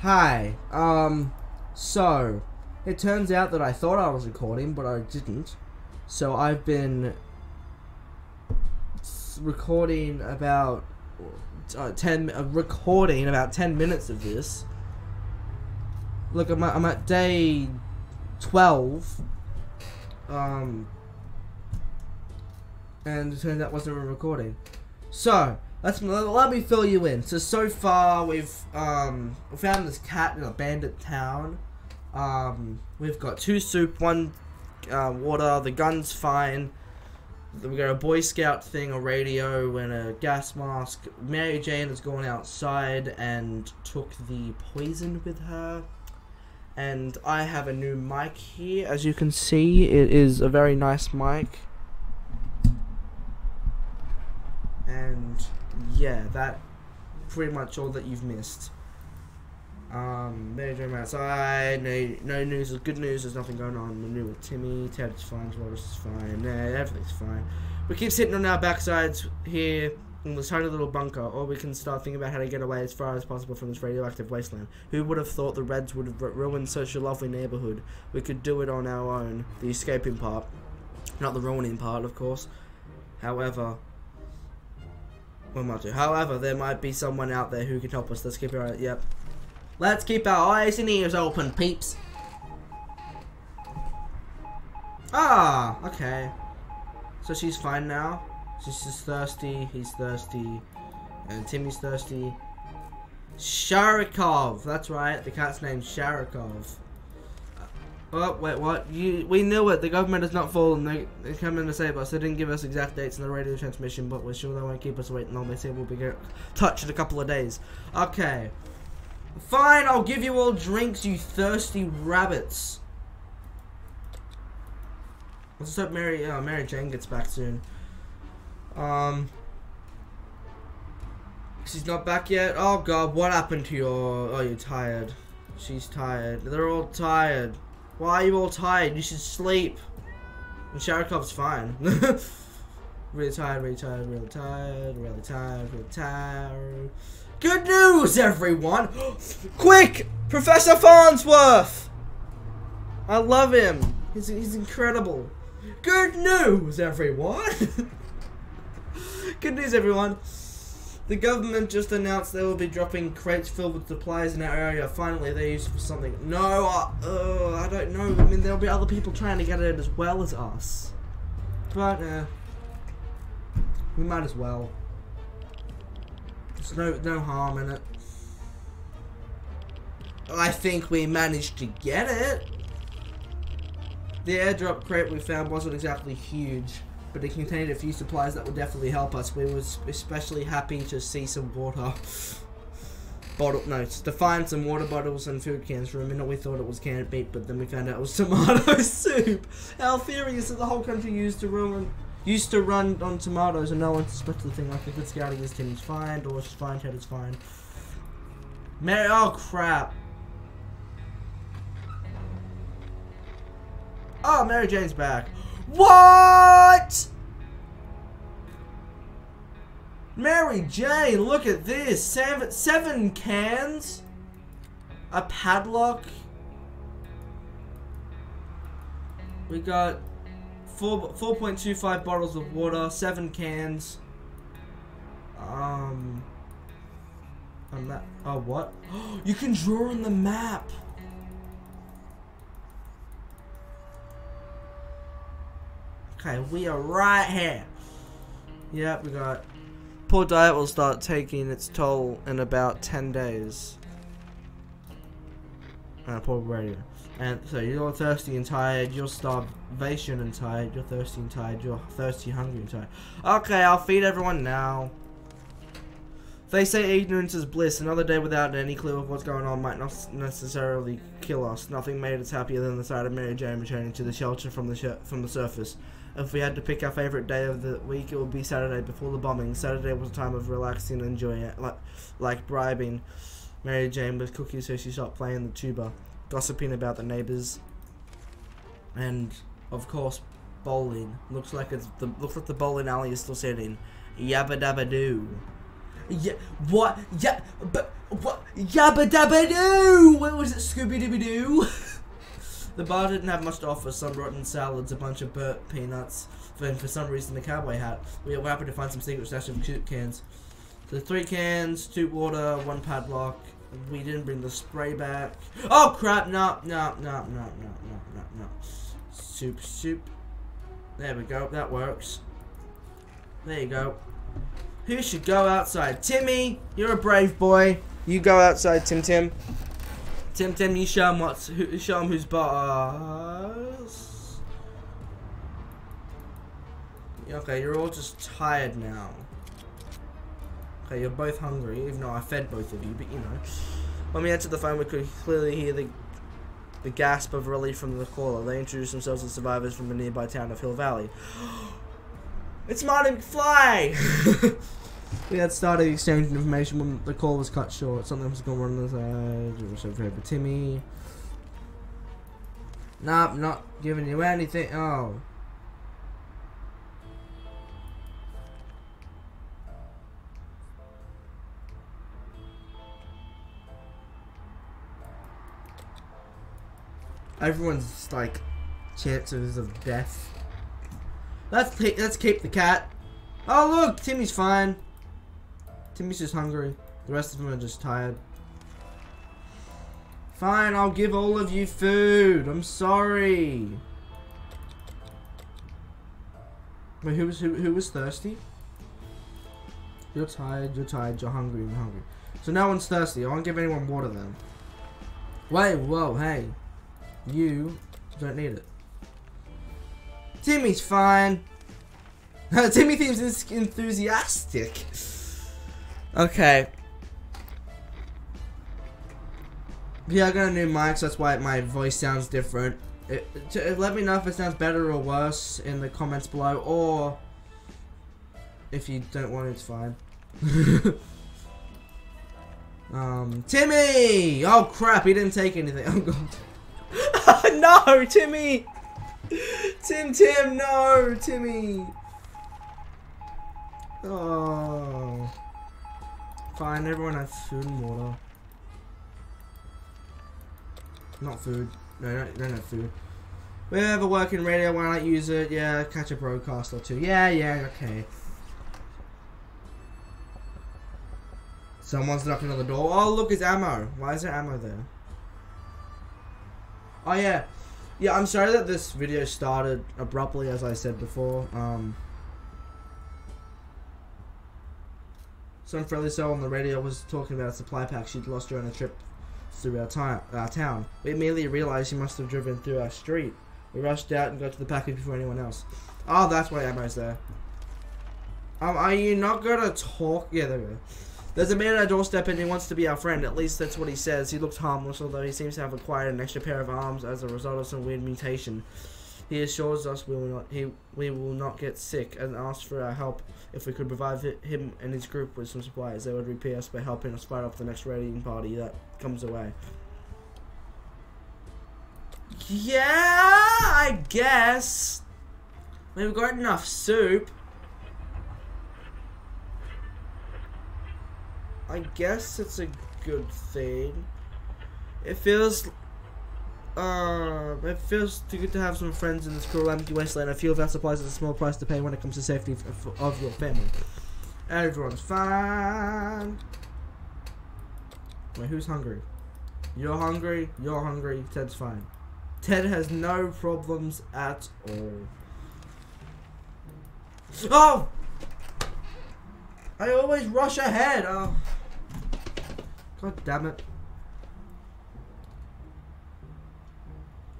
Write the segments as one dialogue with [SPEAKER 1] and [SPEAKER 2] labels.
[SPEAKER 1] Hi. Um, so, it turns out that I thought I was recording, but I didn't. So I've been recording about uh, ten, uh, recording about ten minutes of this. Look, I'm at, I'm at day twelve. Um, and it turns out wasn't recording. So let's let, me fill you in. So so far we've um we found this cat in a bandit town. Um, we've got two soup, one uh, water. The gun's fine. We got a Boy Scout thing, a radio, and a gas mask. Mary Jane has gone outside and took the poison with her. And I have a new mic here, as you can see. It is a very nice mic. And yeah, that pretty much all that you've missed. Um, Mary outside. No, no news. is Good news. There's nothing going on. We're new with Timmy. Ted's fine. Loris is fine. Everything's fine. We keep sitting on our backsides here in this tiny little bunker, or we can start thinking about how to get away as far as possible from this radioactive wasteland. Who would have thought the Reds would have ruined such a lovely neighborhood? We could do it on our own. The escaping part, not the ruining part, of course. However, well, not to. However, there might be someone out there who can help us. Let's keep our yep. Let's keep our eyes and ears open, peeps. Ah, okay. So she's fine now. She's just thirsty. He's thirsty, and Timmy's thirsty. Sharikov. That's right. The cat's name's Sharikov. Oh wait, what? You we knew it. The government has not fallen. They they come in to save us. They didn't give us exact dates in the radio transmission, but we're sure they won't keep us waiting long. They say we'll be touched in a couple of days. Okay. Fine, I'll give you all drinks, you thirsty rabbits. Let's hope Mary uh, Mary Jane gets back soon. Um She's not back yet? Oh god, what happened to your oh you're tired. She's tired. They're all tired. Why are you all tired? You should sleep. And Sharikov's fine. really tired, really tired, really tired, really tired, really tired. Good news, everyone! Quick! Professor Farnsworth! I love him. He's, he's incredible. Good news, everyone! Good news, everyone. The government just announced they will be dropping crates filled with supplies in our area. Finally, they're used for something. No, I, uh, I don't know. I mean, there'll be other people trying to get it as well as us. But, uh, we might as well. There's no, no harm in it. I think we managed to get it. The airdrop crate we found wasn't exactly huge, but it contained a few supplies that would definitely help us. We was especially happy to see some water. Bottle notes to find some water bottles and food cans. For a minute, we thought it was canned meat, but then we found out it was tomato soup. Our theory is that the whole country used to ruin used to run on tomatoes, and no one suspected the thing. Like a good scouting is fine, or fine, Ted is fine. Mary, oh crap. Oh, Mary Jane's back. What? Mary Jane, look at this. Seven, seven cans. A padlock. We got four, 4.25 bottles of water, seven cans. Um. A map. Oh, what? you can draw on the map. Okay, we are right here. Yep, we got. Poor diet will start taking its toll in about 10 days. Uh, poor radio. And so you're thirsty and tired, you're starvation and tired, you're thirsty and tired, you're thirsty, hungry and tired. Okay, I'll feed everyone now. They say ignorance is bliss. Another day without any clue of what's going on might not necessarily kill us. Nothing made us happier than the sight of Mary Jane returning to the shelter from the from the surface. If we had to pick our favorite day of the week, it would be Saturday before the bombing. Saturday was a time of relaxing and enjoying it, like, like bribing Mary Jane with cookies so she stopped playing the tuba, gossiping about the neighbors, and of course bowling. Looks like it's the looks like the bowling alley is still sitting. Yabba dabba doo. Yeah, what? Yeah, but what? Yabba dabba doo! What was it, Scooby Dooby Doo? the bar didn't have much to offer. Some rotten salads, a bunch of burnt peanuts, and for some reason the cowboy hat. We were happy to find some secret stash of soup cans. So three cans, two water, one padlock. We didn't bring the spray back. Oh crap! No, no, no, no, no, no, no, no. Soup, soup. There we go. That works. There you go. Who should go outside? Timmy, you're a brave boy. You go outside, Tim Tim. Tim Tim, you show him what's who, show him who's boss. Okay, you're all just tired now. Okay, you're both hungry, even though I fed both of you, but you know. When we answered the phone, we could clearly hear the the gasp of relief from the caller. They introduced themselves as survivors from a nearby town of Hill Valley. it's Marty McFly! we had started exchanging information when the call was cut short. Something was going on on the side. It was over for Timmy. Nope, not giving you anything. Oh. Everyone's like chances of death. Let's let's keep the cat. Oh look, Timmy's fine. Timmy's just hungry. The rest of them are just tired. Fine, I'll give all of you food. I'm sorry. Wait, who was who, who was thirsty? You're tired, you're tired, you're hungry, you're hungry. So no one's thirsty. I won't give anyone water then. Wait, whoa, hey. You don't need it. Timmy's fine. Timmy seems enthusiastic. Okay. Yeah, I got a new mic, so that's why my voice sounds different. It, it, let me know if it sounds better or worse in the comments below, or if you don't want it, it's fine. um, Timmy! Oh crap, he didn't take anything. Oh god. no, Timmy! Tim, Tim, no, Timmy! Oh. Fine, everyone has food and water. Not food. No, don't have food. We have a working radio, why not use it? Yeah, catch a broadcast or two. Yeah, yeah, okay. Someone's knocking on the door. Oh, look, it's ammo. Why is there ammo there? Oh yeah, yeah. I'm sorry that this video started abruptly, as I said before. Um, some friendly soul on the radio was talking about a supply pack she'd lost during a trip through our, time, our town. We immediately realized she must have driven through our street. We rushed out and got to the package before anyone else. Oh, that's why ammo's there. Um, are you not gonna talk? Yeah, there we go. There's a man at our doorstep and he wants to be our friend. At least that's what he says. He looks harmless, although he seems to have acquired an extra pair of arms as a result of some weird mutation. He assures us we will not he we will not get sick and asks for our help if we could provide him and his group with some supplies. They would repay us by helping us fight off the next raiding party that comes away. Yeah, I guess. We've got enough soup. I guess it's a good thing. It feels uh, it feels too good to have some friends in this cruel empty wasteland. I feel that supplies is a small price to pay when it comes to safety of, of your family. Everyone's fine. Wait, who's hungry? You're hungry, you're hungry, Ted's fine. Ted has no problems at all. Oh! I always rush ahead. Oh. God damn it.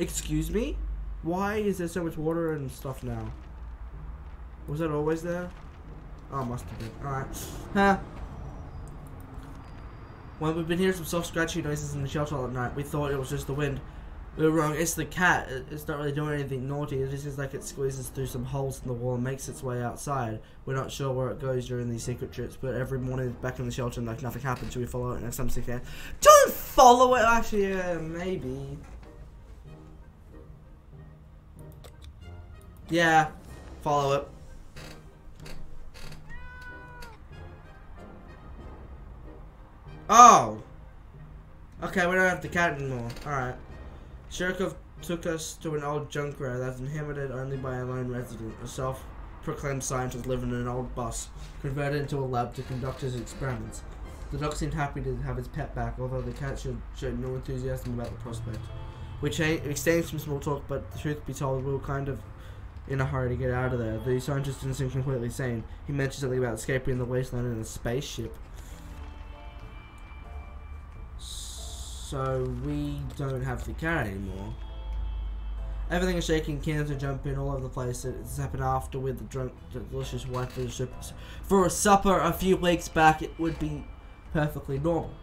[SPEAKER 1] Excuse me? Why is there so much water and stuff now? Was that always there? Oh, must have been. Alright. Huh. When we've been hearing some soft scratchy noises in the shelter all night, we thought it was just the wind. We were wrong. It's the cat. It's not really doing anything naughty. It just like it squeezes through some holes in the wall and makes its way outside. We're not sure where it goes during these secret trips, but every morning back in the shelter, like nothing happens. Should we follow it and something there. Don't follow it. Actually, maybe. Yeah, follow it. Oh! Okay, we don't have the cat anymore. Alright. Sharikov took us to an old junkyard that's inhabited only by a lone resident, a self-proclaimed scientist living in an old bus, converted into a lab to conduct his experiments. The dog seemed happy to have his pet back, although the cat showed, showed no enthusiasm about the prospect. We cha- exchanged some small talk, but the truth be told, we were kind of in a hurry to get out of there. The scientist didn't seem completely sane. He mentioned something about escaping the wasteland in a spaceship. So we don't have the cat anymore. Everything is shaking, cans are jumping all over the place. It's happened after with the drunk, delicious wife for, the for a supper a few weeks back. It would be perfectly normal.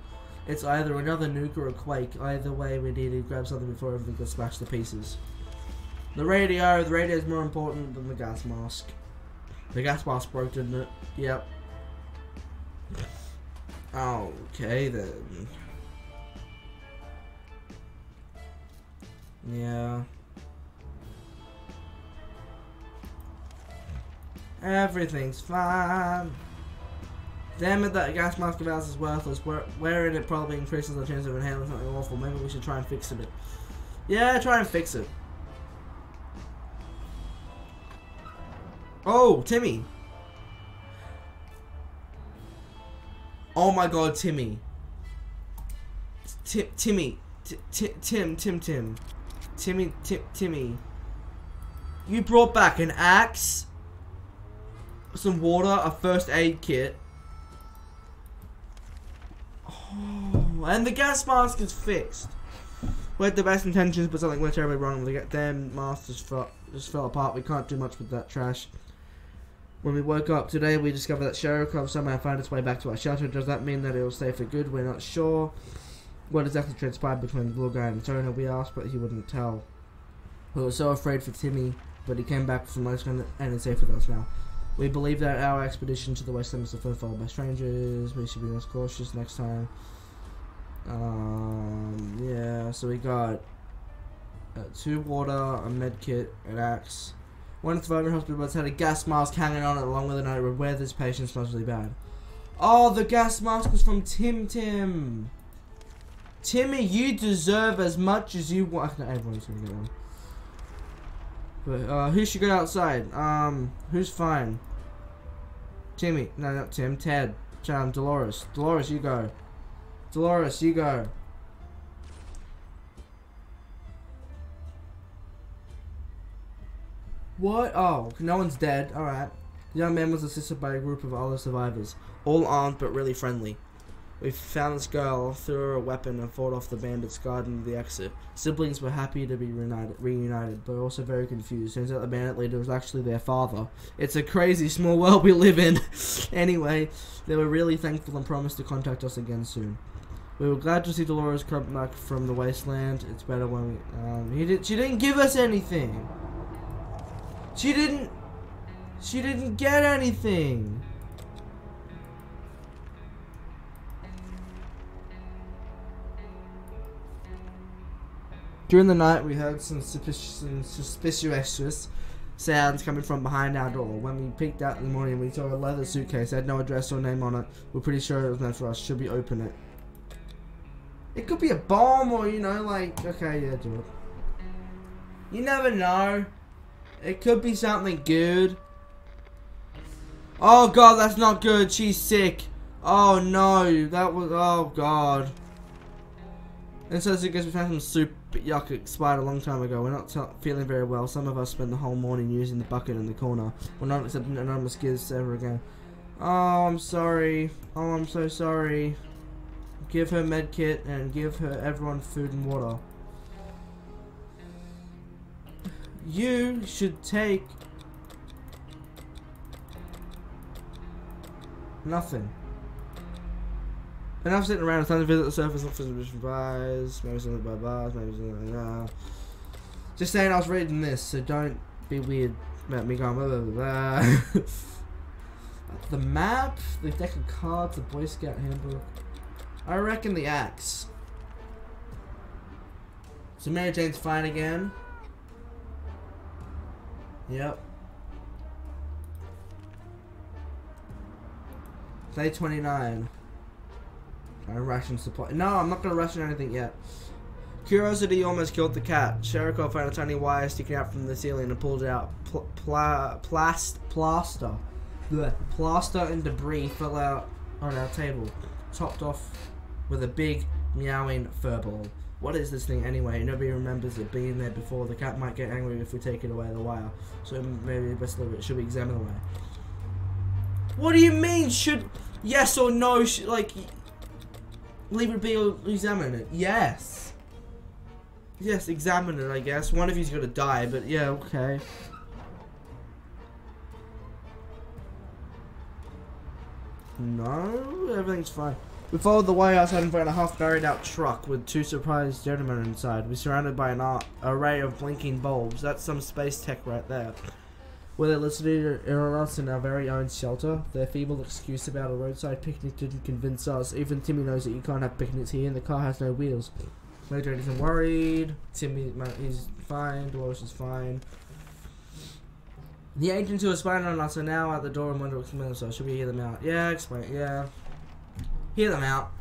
[SPEAKER 1] It's either another nuke or a quake. Either way, we need to grab something before everything gets smashed to pieces. The radio, the radio is more important than the gas mask. The gas mask broke, didn't it? Yep. Okay then. Yeah. Everything's fine. Damn it, that gas mask of ours is worthless. wearing it probably increases the chance of inhaling something awful. Maybe we should try and fix it. Yeah, try and fix it. Oh, Timmy. Oh my god, Timmy. Tim, Timmy. Tim, Tim, Tim. Timmy, Tim, Timmy. You brought back an axe, some water, a first aid kit. Oh, and the gas mask is fixed. We had the best intentions, but something went terribly wrong. The damn mask just fell, just fell apart. We can't do much with that trash. When we woke up today, we discovered that Sharikov somehow found its way back to our shelter. Does that mean that it will stay for good? We're not sure what exactly transpired between the blue guy and Tona, we asked, but he wouldn't tell. We were so afraid for Timmy, but he came back from Westland and is safe with us now. We believe that our expedition to the Westland was the followed by strangers. We should be less cautious next time. Um, yeah, so we got uh, two water, a med kit, an axe. One survivor hospital beds had a gas mask hanging on it along with a note where this patient smells really bad. Oh, the gas mask was from Tim Tim. Timmy, you deserve as much as you want. Everyone's gonna get one. But uh, who should go outside? Um, who's fine? Timmy, no, not Tim. Ted, John, Dolores. Dolores, you go. Dolores, you go. What? Oh, no one's dead. Alright. The young man was assisted by a group of other survivors, all armed but really friendly. We found this girl, threw her a weapon, and fought off the bandits guarding the exit. Siblings were happy to be reunited, reunited, but also very confused. Turns out the bandit leader was actually their father. It's a crazy small world we live in. anyway, they were really thankful and promised to contact us again soon. We were glad to see Dolores come back from the wasteland. It's better when we. Um, he did. She didn't give us anything. She didn't. She didn't get anything. During the night, we heard some suspicious sounds coming from behind our door. When we peeked out in the morning, we saw a leather suitcase. It had no address or name on it. We're pretty sure it was meant for us. Should we open it? It could be a bomb or, you know, like... Okay, yeah, do it. You never know. It could be something good. Oh, God, that's not good. She's sick. Oh, no. That was... Oh, God. And so, I guess we found some soup yuck expired a long time ago. We're not feeling very well. Some of us spent the whole morning using the bucket in the corner. We're not accepting anonymous gifts ever again. Oh, I'm sorry. Oh, I'm so sorry. Give her medkit and give her everyone food and water. You should take nothing. Enough sitting around. It's time to visit the surface. Look for some buys. Maybe something by bars. Maybe something like that. Just saying, I was reading this, so don't be weird about me going blah blah blah. blah. the map, the deck of cards, the Boy Scout handbook. I reckon the axe. So Mary Jane's fine again. Yep. Day 29. And ration supply. No, I'm not gonna ration anything yet. Curiosity almost killed the cat. Sharikov found a tiny wire sticking out from the ceiling and pulled it out. Pl- pla- plast- plaster. Blech. Plaster and debris fell out on our table, topped off with a big meowing furball. What is this thing anyway? Nobody remembers it being there before. The cat might get angry if we take it away the wire. So maybe best leave it. Should we examine the? What do you mean? Should yes or no? Sh like leave it be or examine it? Yes. Yes, examine it. I guess one of you's gonna die, but yeah, okay. No, everything's fine. We followed the way outside and found a half buried out truck with two surprised gentlemen inside. We're surrounded by an array of blinking bulbs. That's some space tech right there. Were they listening to us in our very own shelter? Their feeble excuse about a roadside picnic didn't convince us. Even Timmy knows that you can't have picnics here and the car has no wheels. Major isn't worried. Timmy, he's fine. Dolores is fine. The agents who are spying on us are now at the door and what's going on. So should we hear them out? Yeah, explain. Yeah, hear them out.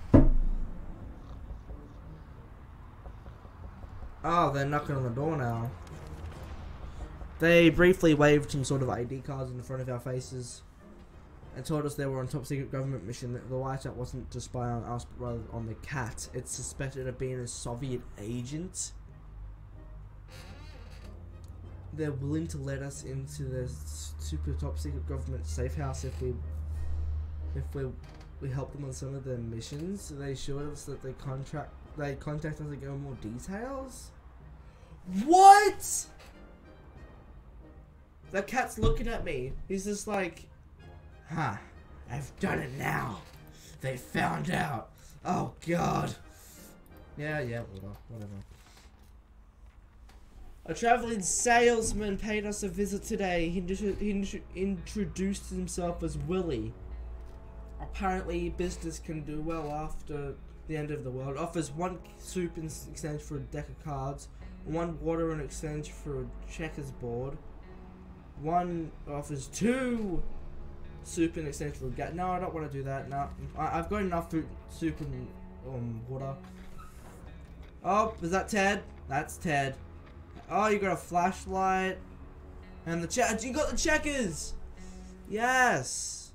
[SPEAKER 1] Oh, they're knocking on the door now. They briefly waved some sort of ID cards in front of our faces and told us they were on top secret government mission. That the whiteout wasn't to spy on us, but rather on the cat. It's suspected of being a Soviet agent. They're willing to let us into the super top secret government safe house if we, if we, we help them on some of their missions. So They assured us that they contract, they contact us to go more details. What? The cat's looking at me. He's just like, huh, I've done it now. They found out. Oh, God. Yeah, yeah, whatever. whatever. A traveling salesman paid us a visit today. He, he introduced himself as Willie. Apparently, business can do well after the end of the world. Offers one soup in exchange for a deck of cards, one water in exchange for a checkers board one offers two soup in exchange for a gat. No, I don't want to do that. No, I, have got enough food, soup and um, water. Oh, is that Ted? That's Ted. Oh, you got a flashlight. And the check. You got the checkers. Yes.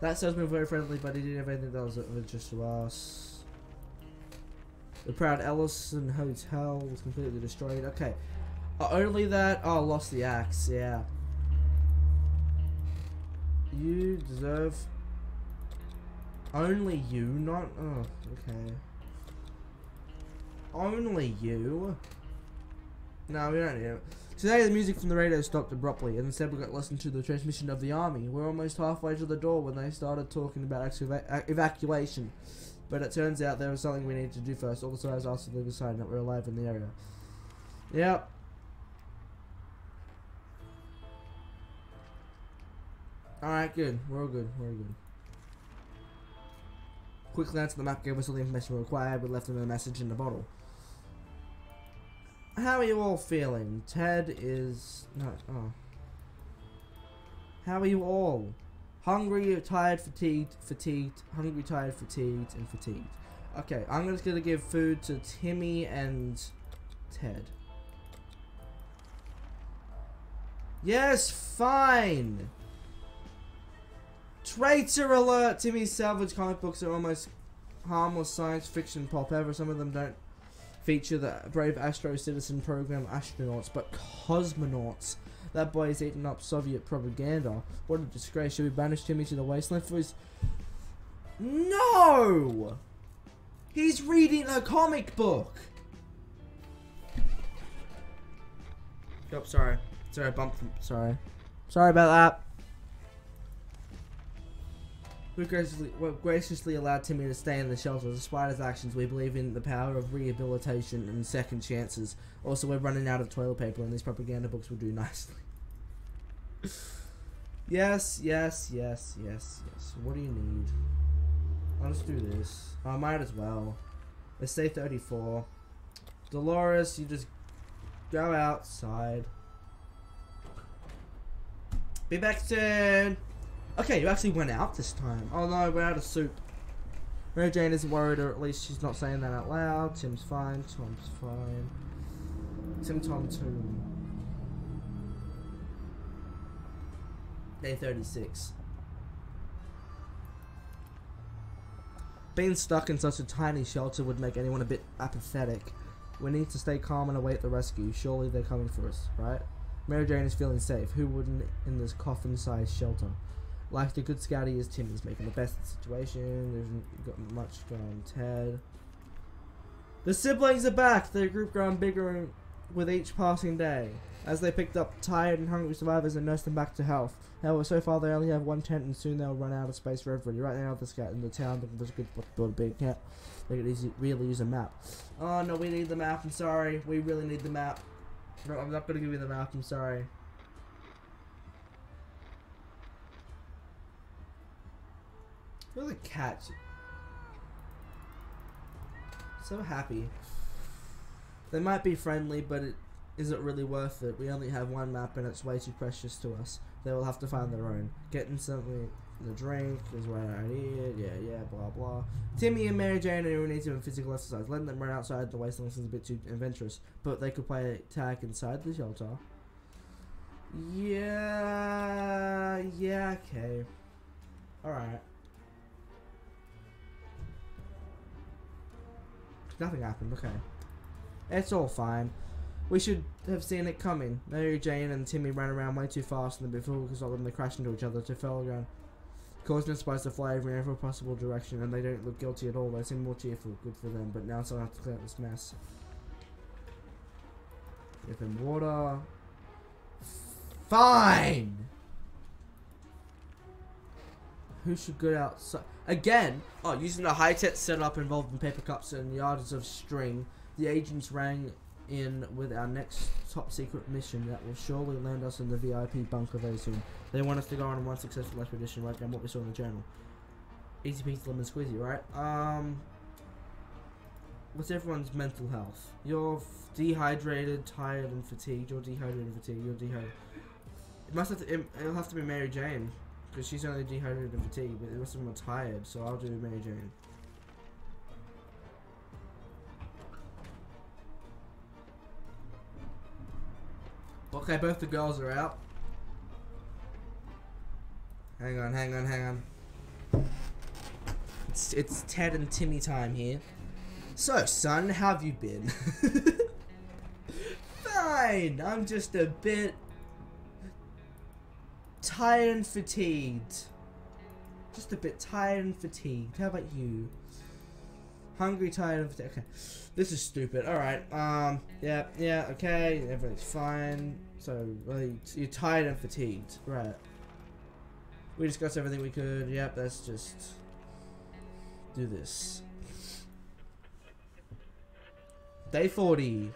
[SPEAKER 1] That salesman very friendly, but he didn't have anything that was of interest to us. The proud Ellison Hotel was completely destroyed. Okay. Oh, only that? Oh, lost the axe, yeah. You deserve... Only you, not... Oh, okay. Only you? No, we don't need it. Today the music from the radio stopped abruptly, and instead we got listened to the transmission of the army. We're almost halfway to the door when they started talking about evacuation. But it turns out there was something we needed to do first. All the sides asked to leave a sign that we're alive in the area. Yep, Alright, good. We're all good. We're all good. Quick glance at the map gave us all the information we required. We left him a message in the bottle. How are you all feeling? Ted is... No, oh. How are you all? Hungry, tired, fatigued, fatigued, hungry, tired, fatigued, and fatigued. Okay, I'm just gonna give food to Timmy and Ted. Yes, fine! Traitor alert! Timmy's salvage comic books are almost harmless science fiction pop ever. Some of them don't feature the brave Astro Citizen program astronauts, but cosmonauts. That boy is eating up Soviet propaganda. What a disgrace. Should we banish Timmy to the wasteland for his... No! He's reading a comic book! Yep, sorry. Sorry, bumped. Sorry. Sorry about that. We graciously, graciously allowed Timmy to stay in the shelter. Despite his actions, we believe in the power of rehabilitation and second chances. Also, we're running out of toilet paper, and these propaganda books will do nicely. yes, yes, yes, yes, yes. What do you need? I'll just do this. I might as well. Let's say 34. Dolores, you just go outside. Be back soon. Okay, you actually went out this time. Oh no, we're out of soup. Mary Jane isn't worried, or at least she's not saying that out loud. Tim's fine. Tom's fine. Tim Tom Tomb. Day 36. Being stuck in such a tiny shelter would make anyone a bit apathetic. We need to stay calm and await the rescue. Surely they're coming for us, right? Mary Jane is feeling safe. Who wouldn't in this coffin-sized shelter? Like the good scout he is, Tim is making the best the situation. There's not much going on. Ted. The siblings are back. Their group growing bigger with each passing day. As they picked up tired and hungry survivors and nursed them back to health. However, so far they only have one tent and soon they'll run out of space for everybody. Right now, the scout in the town looking for a good spot to build a big camp. They could easy, really use a map. Oh no, we need the map. I'm sorry. We really need the map. No, I'm not gonna give you the map. I'm sorry. Look at the cat. So happy. They might be friendly, but it isn't really worth it. We only have one map and it's way too precious to us. They will have to find their own. Getting something the drink is what I need. Yeah, yeah, blah blah. Timmy and Mary Jane are in need to physical exercise. Letting them run outside the wasteland seems a bit too adventurous, but they could play tag inside the shelter. Yeah, yeah, okay. Alright. Nothing happened, okay. It's all fine. We should have seen it coming. Mary Jane and Timmy ran around way too fast and before we could stop them they crashed into each other to fell again. Causing the spice to fly every every possible direction and they don't look guilty at all. They seem more cheerful. Good for them. But now someone has to clean up this mess. Give them water. Fine! Who should go outside? Again, oh, using a high-tech setup involving paper cups and yards of string, the agents rang in with our next top secret mission that will surely land us in the VIP bunker very soon. They want us to go on one successful expedition right down what we saw in the journal. Easy peasy lemon squeezy, right? Um, what's everyone's mental health? You're dehydrated, tired, and fatigued. You're dehydrated fatigued. You're dehydrated. It must have to, it, it'll have to be Mary Jane because she's only dehydrated and fatigued, but the rest of them are tired. So I'll do Mary Jane. Okay, both the girls are out. Hang on, hang on, hang on. It's, it's Ted and Timmy time here. So, son, how have you been? Fine, I'm just a bit tired and fatigued. Just a bit tired and fatigued. How about you? Hungry, tired, and fatigued. Okay. This is stupid. Alright, um, yeah, yeah, okay, everything's fine. So, you're tired and fatigued. Right. We discussed everything we could. Yep, let's just do this. Day 40.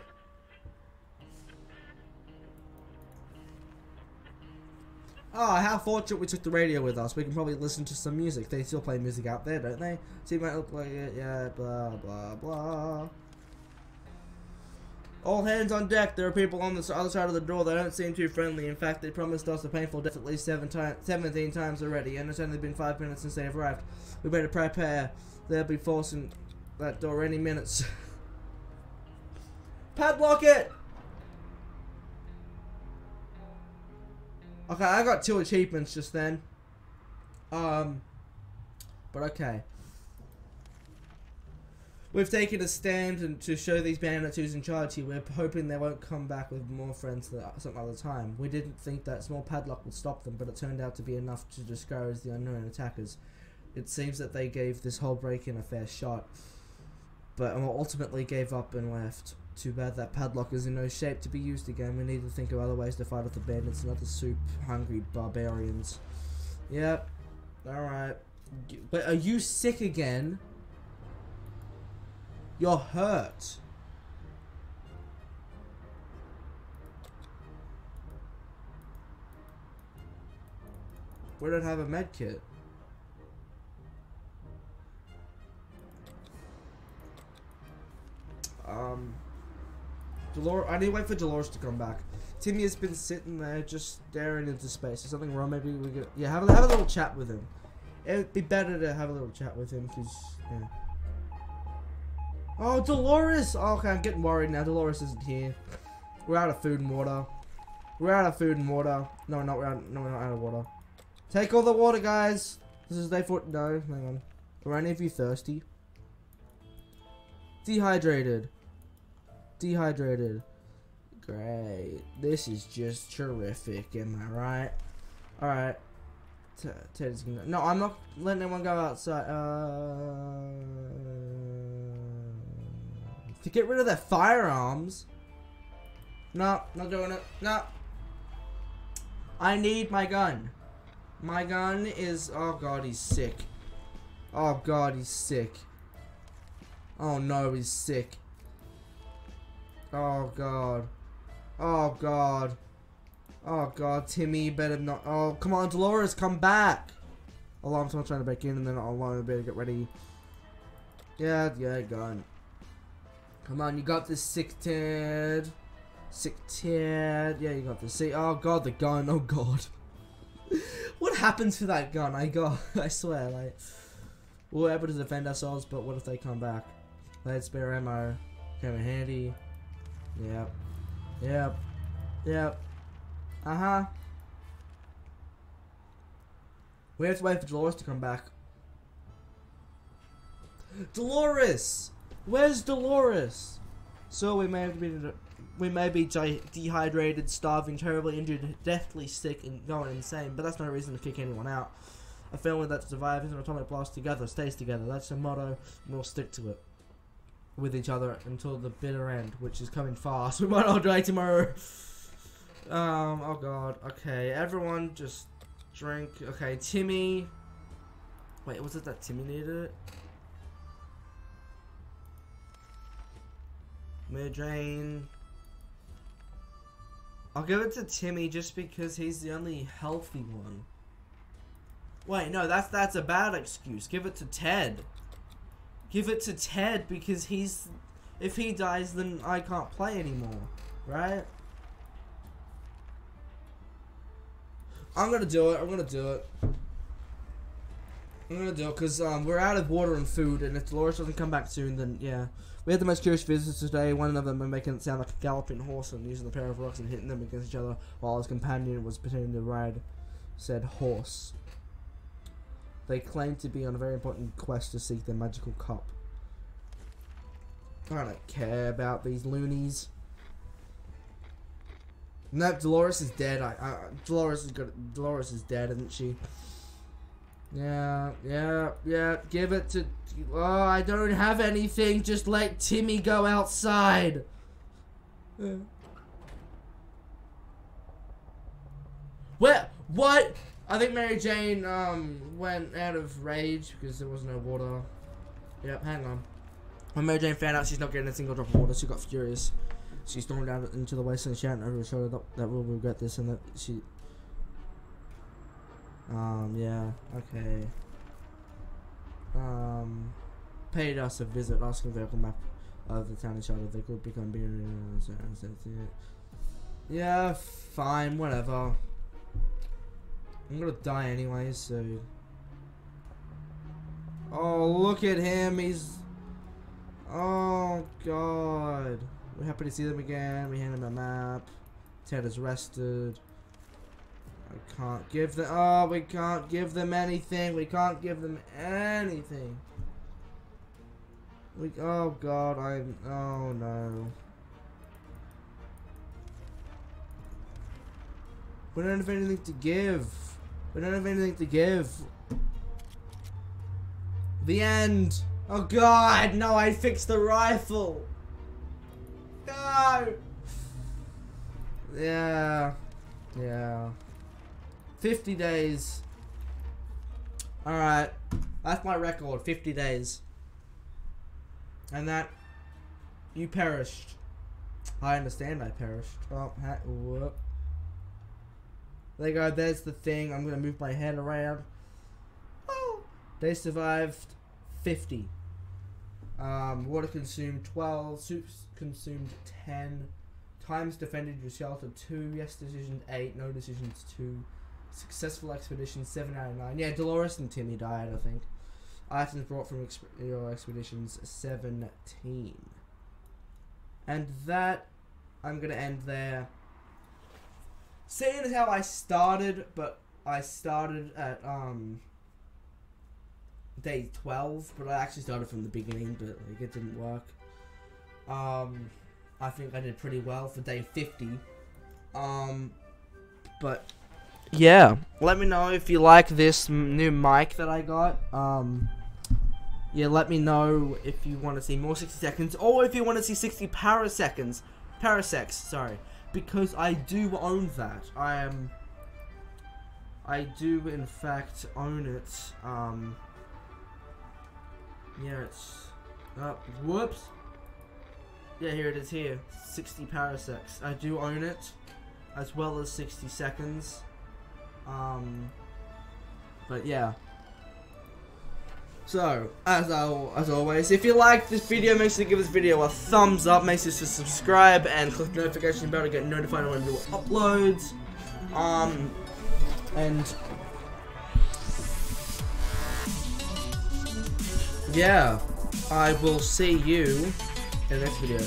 [SPEAKER 1] Oh, how fortunate we took the radio with us. We can probably listen to some music. They still play music out there, don't they? See, might look like it. Yeah, blah, blah, blah. All hands on deck. There are people on the other side of the door that don't seem too friendly. In fact, they promised us a painful death at least seven times, 17 times already, and it's only been five minutes since they've arrived. We better prepare. They'll be forcing that door any minutes. Padlock it! Okay, I got two achievements just then. Um, but okay. We've taken a stand and to show these bandits who's in charge here. We're hoping they won't come back with more friends some other time. We didn't think that small padlock would stop them, but it turned out to be enough to discourage the unknown attackers. It seems that they gave this whole break-in a fair shot, but ultimately gave up and left. Too bad that padlock is in no shape to be used again. We need to think of other ways to fight off the bandits and other soup-hungry barbarians. Yep. Alright. But are you sick again? You're hurt. We don't have a med kit. Um... Dolores, I need to wait for Dolores to come back. Timmy has been sitting there just staring into space. Is something wrong? Maybe we could, yeah, have a, have a little chat with him. it'd be better to have a little chat with him because yeah. Oh, Dolores! Oh, okay, I'm getting worried now. Dolores isn't here. We're out of food and water. We're out of food and water. No, not we're out. No, we're not out of water. Take all the water, guys. This is day four. No, hang on. Are any of you thirsty? Dehydrated. Dehydrated. Great. This is just terrific. Am I right? All right. Teddy's gonna. No, I'm not letting anyone go outside. Uh, to get rid of their firearms. No, not doing it. No. I need my gun. My gun is. Oh god, he's sick. Oh god, he's sick. Oh no, he's sick. Oh god. Oh god. Oh god, Timmy, better not. Oh, come on, Dolores, come back. Alarm's not trying to break in, and then Alarm better get ready. Yeah, yeah, gun. Come on, you got this sick Ted. Sick Ted. Yeah, you got this. See, oh god, the gun. Oh god. what happened to that gun? I got. I swear, like, we were able to defend ourselves, but what if they come back? They had spare ammo. Came in handy. Yep. Yep. Yep. Uh huh. We have to wait for Dolores to come back. Dolores! Where's Dolores? So we may have been we may be dehydrated, starving, terribly injured, deathly sick, and going insane, but that's no reason to kick anyone out. A family that survives an atomic blast together stays together. That's the motto, we'll stick to it with each other until the bitter end, which is coming fast. We might all die tomorrow. Um, oh god. Okay, everyone just drink. Okay, Timmy. Wait, was it that Timmy needed it? Midrain. I'll give it to Timmy just because he's the only healthy one. Wait, no, that's that's a bad excuse. Give it to Ted. Give it to Ted because he's if he dies then I can't play anymore, right? I'm gonna do it. I'm gonna do it. I'm gonna do it because um, we're out of water and food, and if Dolores doesn't come back soon, then yeah. We had the most curious visitors today. One of them making it sound like a galloping horse and using a pair of rocks and hitting them against each other, while his companion was pretending to ride said horse. They claim to be on a very important quest to seek their magical cup. I don't care about these loonies. No, Dolores is dead. I, I Dolores is good. Dolores is dead, isn't she? Yeah, yeah, yeah. Give it to. Oh, I don't have anything. Just let Timmy go outside. Yeah. What? What? I think Mary Jane um went out of rage because there was no water. Yep, hang on. When Mary Jane found out she's not getting a single drop of water, she got furious. She stormed out into the wasteland shouting over her shoulder that, that we'll regret this and that she... Um, yeah, okay. Um, paid us a visit, asking a vehicle map of the town and shouted they could become bigger Yeah, fine, whatever. I'm gonna die anyway, so... Oh, look at him, he's... Oh, God. We're happy to see them again. We hand them a map. Ted is rested. I can't give them. Oh, we can't give them anything. We can't give them anything. We. Oh God, I'm. Oh no. We don't have anything to give. We don't have anything to give. The end. Oh God, no! I fixed the rifle. No! Yeah. Yeah. 50 days. Alright. That's my record. 50 days. And that... You perished. I understand I perished. Oh, whoop. You go. There's the thing. I'm going to move my head around. Oh. They survived 50. Um, water consumed 12. Soups consumed 10. Times defended your shelter 2. Yes decisions 8. No decisions 2. Successful expedition, 7 out of 9. Yeah, Dolores and Timmy died, I think. Items brought from exp- your expeditions, 17. And that, I'm going to end there. Seeing as how I started, but I started at, um, day 12, but I actually started from the beginning, but like, it didn't work. Um, I think I did pretty well for day 50. Um, but yeah, let me know if you like this new mic that I got. Um, yeah, let me know if you want to see more 60 seconds or if you want to see 60 paraseconds. Parasecs, sorry. Because I do own that. I am. I do, in fact, own it. Um, yeah, it's. Oh, whoops. Yeah, here it is here. 60 parasecs. I do own it. As well as 60 seconds. Um, but yeah. So, as as always, if you like this video, make sure to give this video a thumbs up. Make sure to subscribe and click the notification bell to get notified when new uploads. Um, and yeah, I will see you in the next video.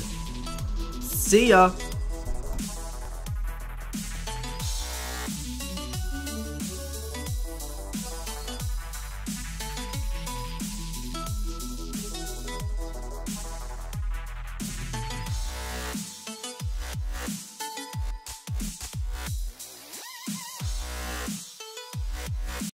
[SPEAKER 1] See ya!